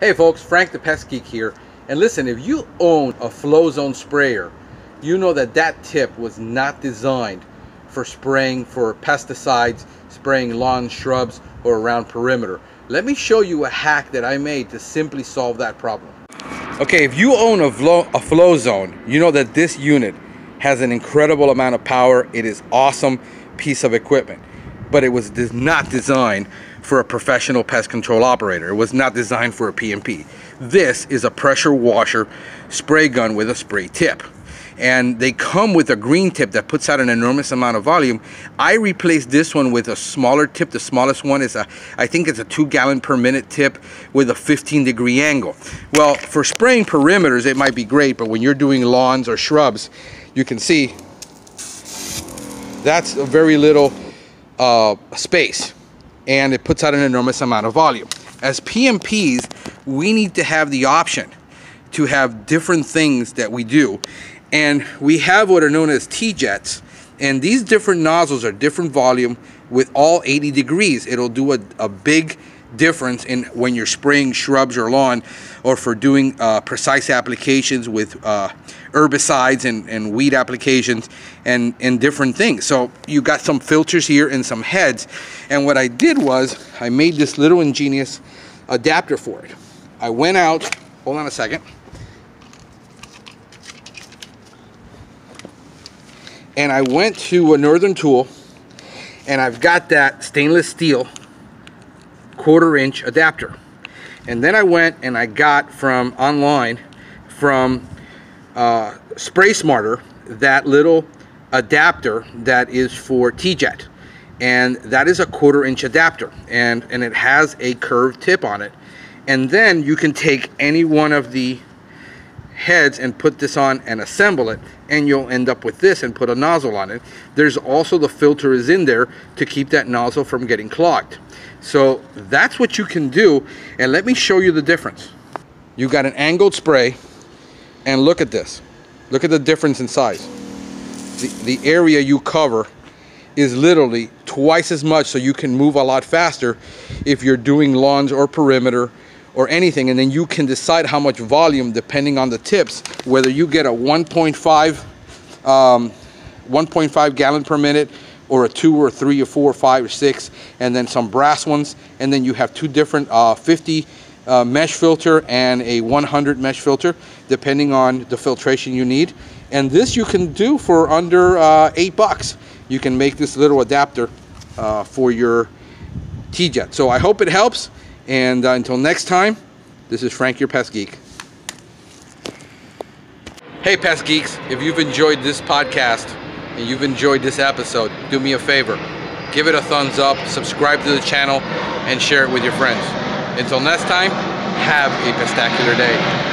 Hey folks, Frank the Pest Geek here. And listen, if you own a Flowzone sprayer, you know that that tip was not designed for spraying for pesticides, spraying lawn shrubs, or around perimeter. Let me show you a hack that I made to simply solve that problem. Okay, if you own a, flow, a Flowzone, you know that this unit has an incredible amount of power. It is awesome piece of equipment, but it was not designed for a professional pest control operator. It was not designed for a PMP. This is a pressure washer spray gun with a spray tip and they come with a green tip that puts out an enormous amount of volume. I replaced this one with a smaller tip. The smallest one is a, I think it's a two gallon per minute tip with a 15 degree angle. Well, for spraying perimeters, it might be great, but when you're doing lawns or shrubs, you can see that's a very little uh, space and it puts out an enormous amount of volume. As PMPs, we need to have the option to have different things that we do and we have what are known as TeeJets and these different nozzles are different volume with all 80 degrees it'll do a, a big difference in when you're spraying shrubs or lawn or for doing uh, precise applications with uh, herbicides and, and weed applications and, and different things. So you got some filters here and some heads. And what I did was I made this little ingenious adapter for it. I went out, hold on a second. and I went to a Northern Tool and I've got that stainless steel quarter inch adapter. And then I went and I got from online from uh, Spray Smarter that little adapter that is for TeeJet. And that is a quarter inch adapter and and it has a curved tip on it. And then you can take any one of the heads and put this on and assemble it and you'll end up with this and put a nozzle on it. There's also the filter is in there to keep that nozzle from getting clogged. So that's what you can do and let me show you the difference. You got an angled spray and look at this. Look at the difference in size. The, the area you cover is literally twice as much so you can move a lot faster if you're doing lawns or perimeter or anything and then you can decide how much volume depending on the tips whether you get a 1.5 um, 1.5 gallon per minute or a two or three or four or five or six and then some brass ones and then you have two different uh, 50 uh, mesh filter and a 100 mesh filter depending on the filtration you need. And this you can do for under uh, eight bucks. You can make this little adapter uh, for your TeeJet. So I hope it helps and uh, until next time, this is Frank, your Pest Geek. Hey, Pest Geeks, if you've enjoyed this podcast and you've enjoyed this episode, do me a favor. Give it a thumbs up, subscribe to the channel, and share it with your friends. Until next time, have a pestacular day.